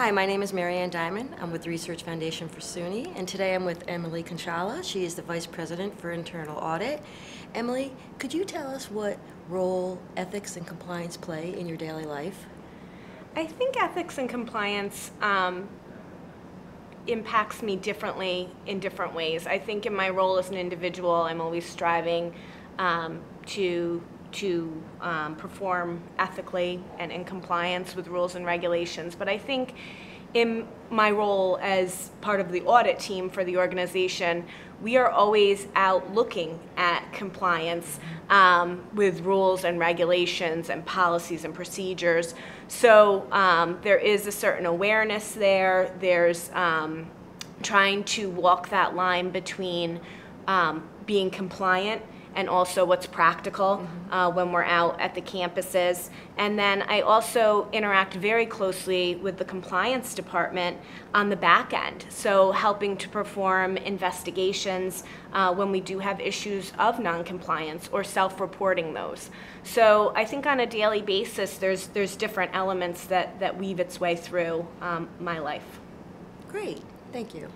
Hi, my name is Marianne Diamond. I'm with the Research Foundation for SUNY, and today I'm with Emily Kunchala. She is the Vice President for Internal Audit. Emily, could you tell us what role ethics and compliance play in your daily life? I think ethics and compliance um, impacts me differently in different ways. I think in my role as an individual, I'm always striving um, to to um, perform ethically and in compliance with rules and regulations. But I think in my role as part of the audit team for the organization, we are always out looking at compliance um, with rules and regulations and policies and procedures. So um, there is a certain awareness there. There's um, trying to walk that line between um, being compliant and also what's practical mm-hmm. uh, when we're out at the campuses. And then I also interact very closely with the compliance department on the back end, so helping to perform investigations uh, when we do have issues of noncompliance or self-reporting those. So I think on a daily basis, there's there's different elements that that weave its way through um, my life. Great, thank you.